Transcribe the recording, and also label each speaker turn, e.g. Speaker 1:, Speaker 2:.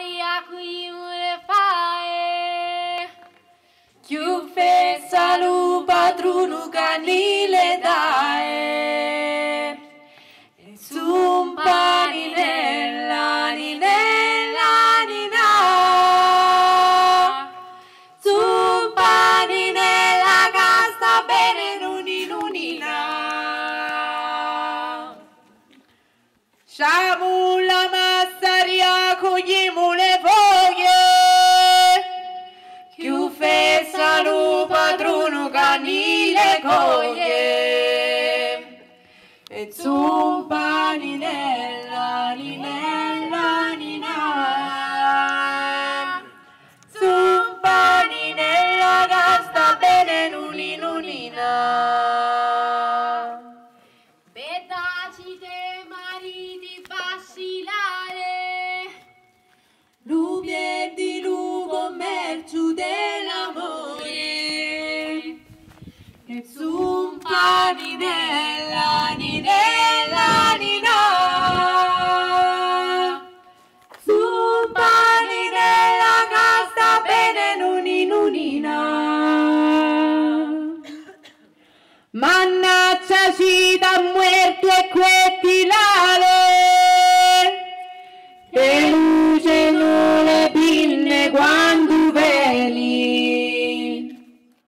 Speaker 1: Maria qui fae
Speaker 2: Chiu fe salu patrunu canile dae Sum paninella ninella nina Sum paninella casta bene nuninunina Shamulama Cogliamo le foglie. Chiù fessa lu padrono canile coglie. E zumpa ninella, ninella, nina. Zumpa ninella gasta bene nuni nunina.
Speaker 1: Bedaci te mariti zumpa
Speaker 2: ninella, ninella, nina. Zumpa ninella, casta bene nuninunina. Mannaccia ci da muerto e quetti lale. Che luce non le pinne guai.